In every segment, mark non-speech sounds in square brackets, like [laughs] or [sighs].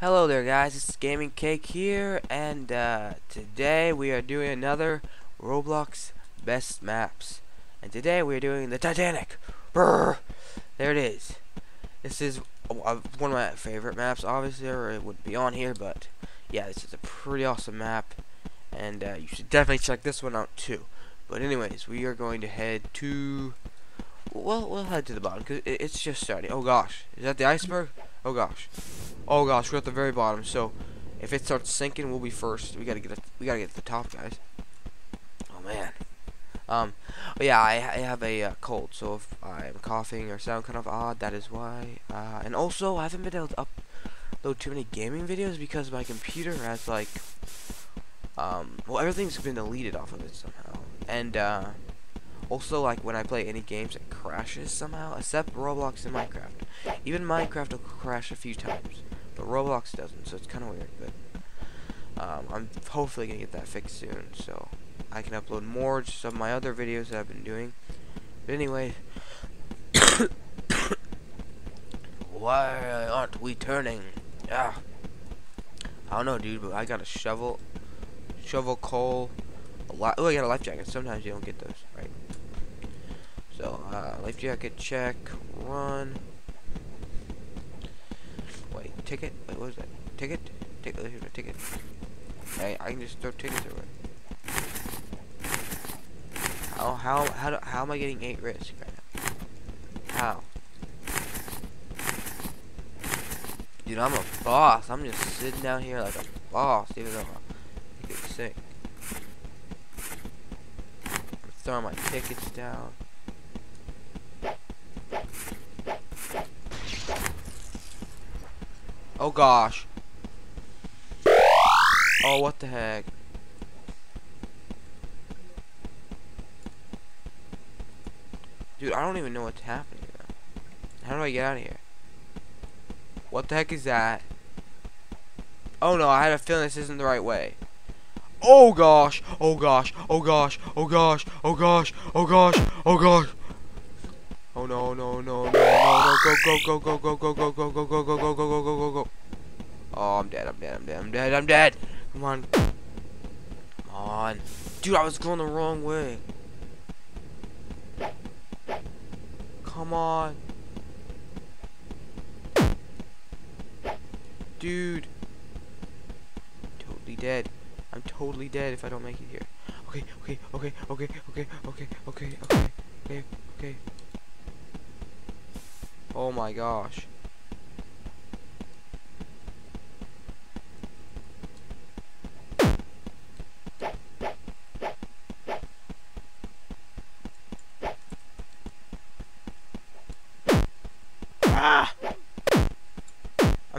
Hello there guys, it's Gaming Cake here, and uh, today we are doing another Roblox Best Maps. And today we are doing the Titanic! There it is. This is uh, one of my favorite maps, obviously, or it wouldn't be on here, but yeah, this is a pretty awesome map, and uh, you should definitely check this one out too. But anyways, we are going to head to... Well, we'll head to the bottom, because it's just starting. Oh gosh, is that the iceberg? Oh gosh. Oh gosh, we're at the very bottom. So if it starts sinking, we'll be first. We gotta get a, we gotta get to the top, guys. Oh man. Um. Yeah, I, I have a uh, cold, so if I'm coughing or sound kind of odd, that is why. Uh, and also, I haven't been able to upload too many gaming videos because my computer has like, um, well, everything's been deleted off of it somehow, and uh. Also, like when I play any games, it crashes somehow, except Roblox and Minecraft. Even Minecraft will crash a few times, but Roblox doesn't, so it's kind of weird. But um, I'm hopefully gonna get that fixed soon, so I can upload more just of my other videos that I've been doing. But anyway, [coughs] why aren't we turning? Yeah, I don't know, dude, but I got a shovel, shovel coal. A lot. Oh, I got a life jacket. Sometimes you don't get those, right? So, uh, life jacket check, run. Wait, ticket? Wait, what was that? Ticket? Ticket, here's a ticket. Hey, I can just throw tickets away. How, how, how, do, how am I getting 8 risk right now? How? Dude, I'm a boss. I'm just sitting down here like a boss, even though I get sick. I'm throwing my tickets down. Oh gosh. Oh, what the heck? Dude, I don't even know what's happening now. How do I get out of here? What the heck is that? Oh no, I had a feeling this isn't the right way. Oh gosh, oh gosh, oh gosh, oh gosh, oh gosh, oh gosh, oh gosh. Oh no, no, no, no, no, no, go, go, go, go, go, go, go, go, go, go, go, go, go, go, go, go, go. Oh, I'm dead, I'm dead, I'm dead, I'm dead, I'm dead. Come on. Come on. Dude, I was going the wrong way. Come on. Dude. Totally dead. I'm totally dead if I don't make it here. Okay, okay, okay, okay, okay, okay, okay, okay, okay, okay. Oh my gosh.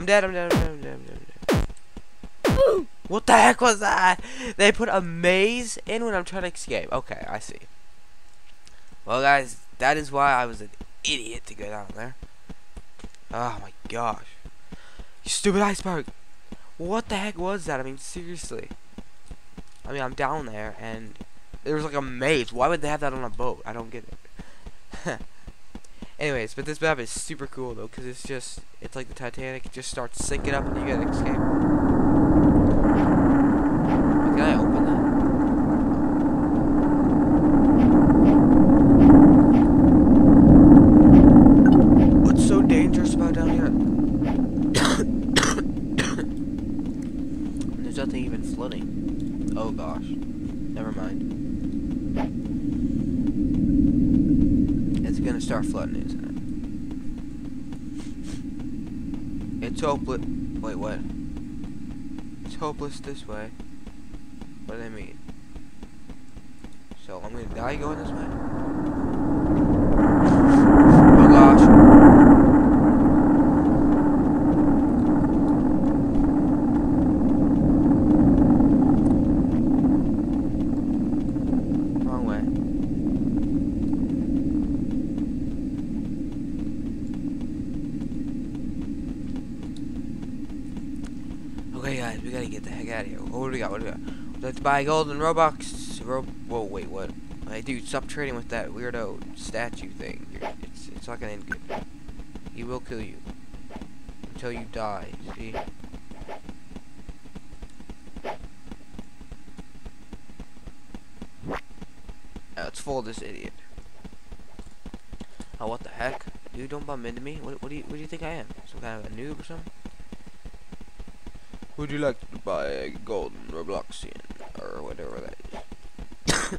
I'm dead, I'm dead, I'm dead, I'm dead, I'm dead. What the heck was that? They put a maze in when I'm trying to escape. Okay, I see. Well, guys, that is why I was an idiot to go down there. Oh my gosh. You stupid iceberg. What the heck was that? I mean, seriously. I mean, I'm down there and there was like a maze. Why would they have that on a boat? I don't get it. [laughs] Anyways, but this map is super cool though, because it's just, it's like the Titanic. It just starts sinking up and you gotta escape. Can I open that? What's so dangerous about down here? [coughs] There's nothing even flooding. Oh gosh. Never mind. It's gonna start flooding, isn't it? It's hopeless. Wait, what? It's hopeless this way. What do they mean? So I'm gonna die going this way. to buy golden Robux. Ro Whoa, wait, what? Hey, dude, stop trading with that weirdo statue thing. It's, it's not gonna end good. He will kill you. Until you die, see? Now it's full of this idiot. Oh, what the heck? Dude, don't bump into me. What, what, do you, what do you think I am? Some kind of a noob or something? Would you like to buy a golden Robloxian? Or whatever that is? uh,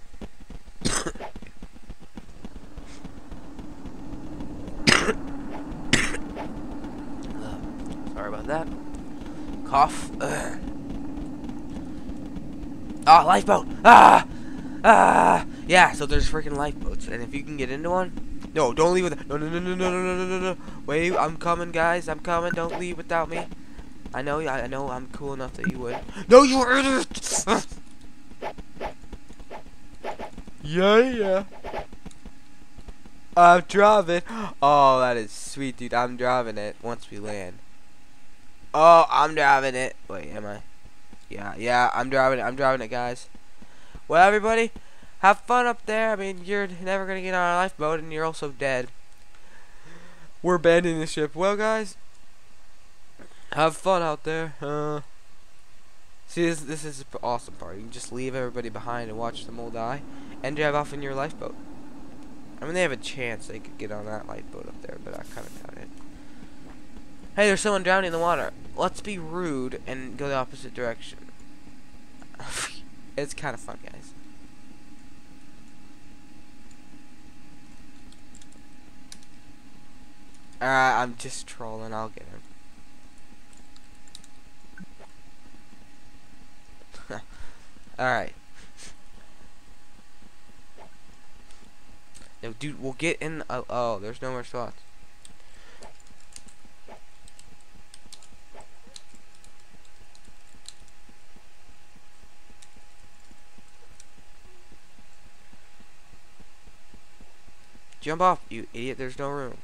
[coughs] sorry about that. Cough. Ugh. Ah, lifeboat! Ah! Ah! Yeah, so there's freaking lifeboats, and if you can get into one, no, don't leave with no, no, no, no, no, no, no, no, no. Wait, I'm coming, guys. I'm coming. Don't leave without me. I know, I know, I'm cool enough that you would. No, you idiot! Yeah, yeah. I'm driving. [gasps] Oh, that is sweet, dude. I'm driving it once we land. Oh, I'm driving it. Wait, am I? Yeah, yeah, I'm driving it. I'm driving it, guys. Well, everybody, have fun up there. I mean, you're never going to get on a lifeboat, and you're also dead. We're abandoning the ship. Well, guys, have fun out there. Uh, see, this, this is the awesome part. You can just leave everybody behind and watch them all die, and drive off in your lifeboat. I mean, they have a chance they could get on that lifeboat up there, but I kind of doubt it. Hey, there's someone drowning in the water. Let's be rude and go the opposite direction. [laughs] it's kind of fun, guys. Alright, I'm just trolling. I'll get him. [laughs] Alright. No, dude, we'll get in. Uh, oh, there's no more spots. Jump off, you idiot. There's no room.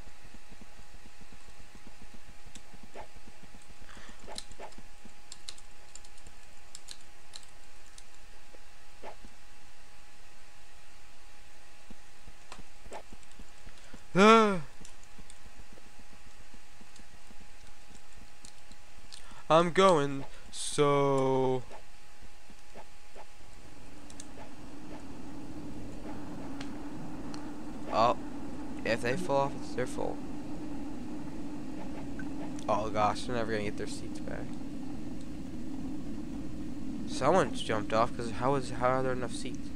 I'm going so Oh if they fall off it's their fault Oh gosh they're never gonna get their seats back Someone's jumped off because how is how are there enough seats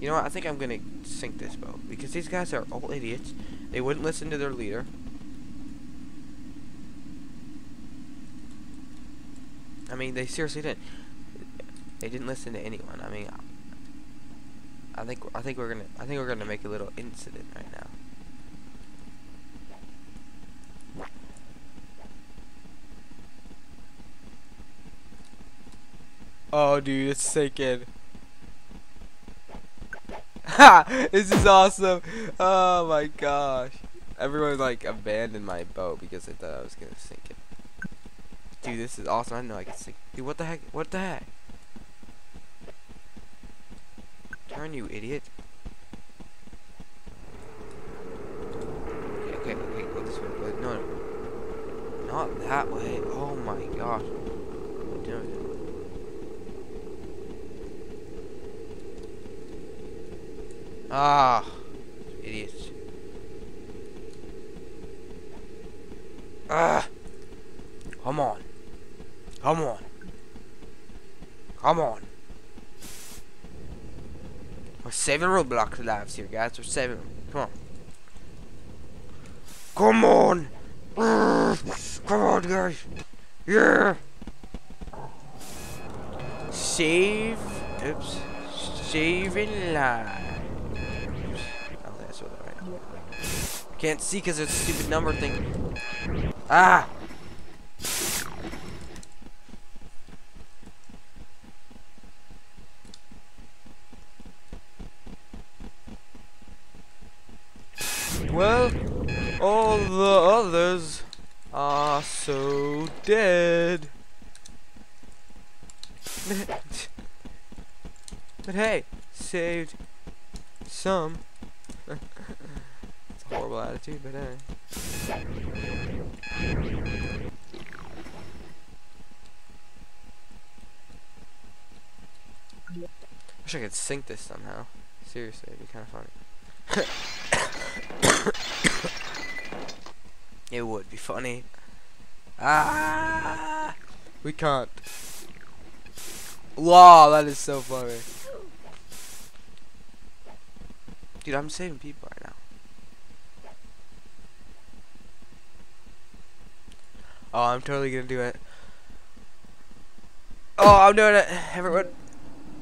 you know what? I think I'm gonna sink this boat because these guys are all idiots. They wouldn't listen to their leader. I mean, they seriously didn't. They didn't listen to anyone. I mean, I think I think we're gonna I think we're gonna make a little incident right now. Oh, dude, it's sinking. Ha! [laughs] this is awesome. Oh my gosh. Everyone like abandoned my boat because they thought I was gonna sink it. Dude, this is awesome. I know I can see. Dude, what the heck? What the heck? Turn, you idiot. Okay, okay, okay, go this way. Go, no, no. Not that way. Oh my gosh. Ah, idiots. Ah, come on, come on, come on. We're saving Roblox lives here, guys. We're saving. Come on. Come on. [sighs] Come on, guys. Yeah. Save. Oops. Saving lives. Can't see because there's a stupid number thing. Ah! Well, all the others are so dead. but hey, saved some. horrible attitude, but hey. Wish I could sink this somehow. Seriously, it'd be kind of funny. [coughs] it would be funny. Ah! We can't. Wow, that is so funny. Dude, I'm saving people right now. Oh, I'm totally gonna do it. Oh, I'm doing it, everyone.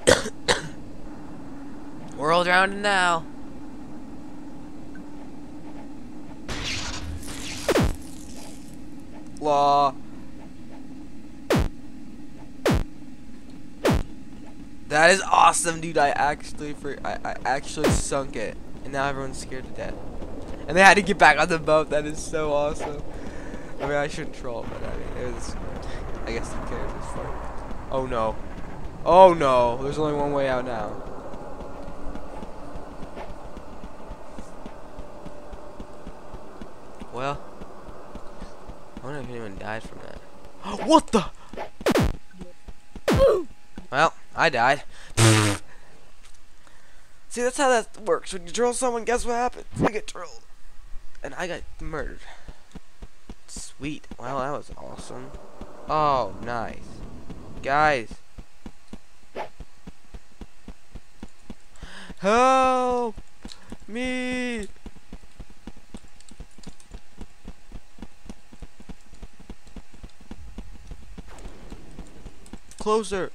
[coughs] World round now. That is awesome, dude. I actually for I, I actually sunk it, and now everyone's scared to death. And they had to get back on the boat. That is so awesome. I mean, I shouldn't troll, but I mean, it was. I guess cares? It's fun. Oh no. Oh no. There's only one way out now. Well, I wonder if anyone died from that. [gasps] what the? Well, I died. [laughs] See, that's how that works. When you troll someone, guess what happens? You get trolled. And I got murdered. Sweet. Well, that was awesome. Oh, nice. Guys. Help me. Closer.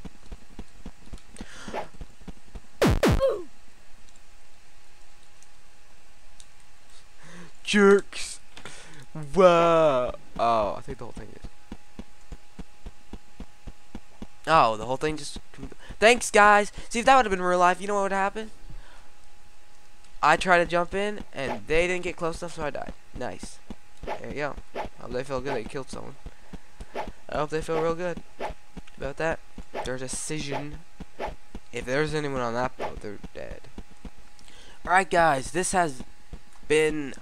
Jerks. Whoa. Oh, I think the whole thing is. Oh, the whole thing just. Thanks, guys. See, if that would have been real life, you know what would happen? I tried to jump in, and they didn't get close enough, so I died. Nice. There you go. I hope they feel good they killed someone. I hope they feel real good about that. Their decision. If there's anyone on that boat, they're dead. Alright, guys. This has been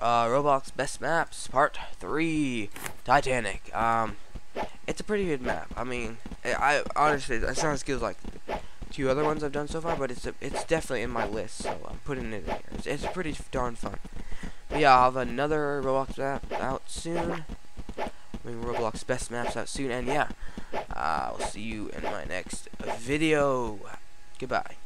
uh, Roblox Best Maps Part 3 Titanic. Um, it's a pretty good map. I mean, I, I honestly, it's not as good as like two other ones I've done so far, but it's a, it's definitely in my list, so I'm putting it in here. It's, it's pretty darn fun. But yeah, I'll have another Roblox map out soon. I Roblox Best Maps out soon, and yeah, I'll see you in my next video. Goodbye.